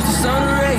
the sunrise